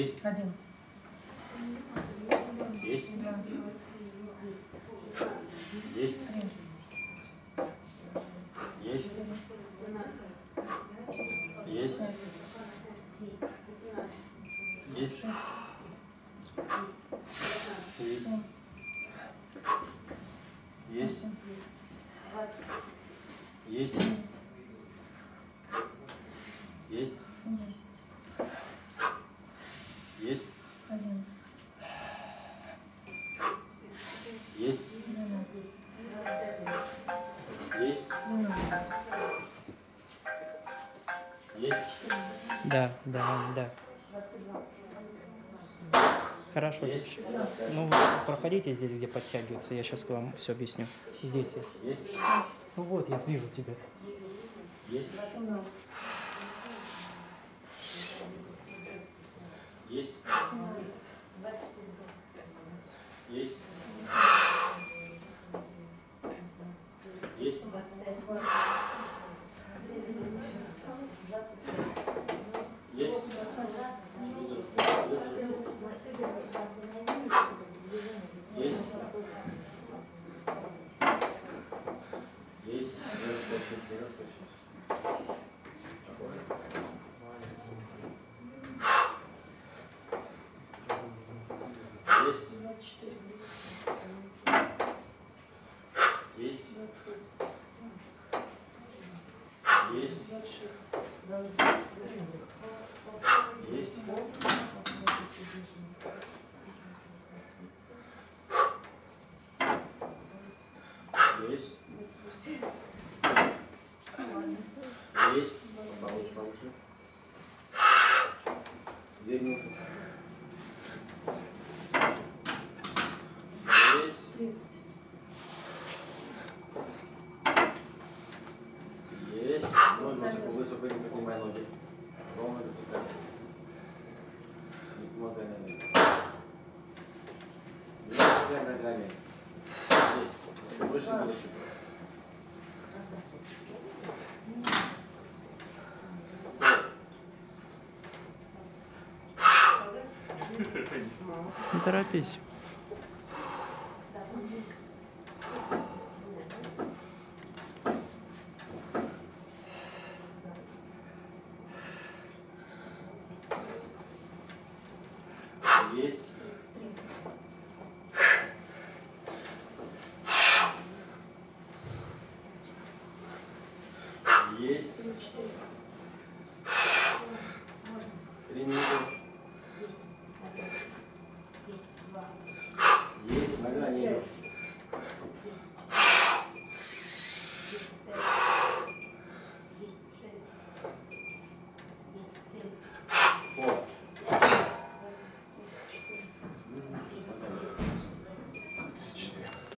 Один. Есть. Два. Есть. Три. Есть. Есть. Пять. Есть. Шесть. Есть. Семь. Есть. Восемь. Есть. Девять. Есть. Да, да, да. Хорошо. Есть. Ну, вы проходите здесь, где подтягиваются. Я сейчас вам все объясню. Здесь я. Есть. Ну вот, я вижу тебя. Есть. Семнадцать. Есть. Семнадцать. Есть. Есть. Есть. Есть. Есть. Не раскачивай, не раскачивай. Есть. Двадцать четыре. Есть. Есть. Есть. Есть. Получше, получше. Две минуты. Есть. Тридцать. Есть. Ну, высоко не поднимай ноги. Ровно допускай. Не помогай ногами. Не. Есть. Если выше, выше. Не торопись. Есть. Три минуты.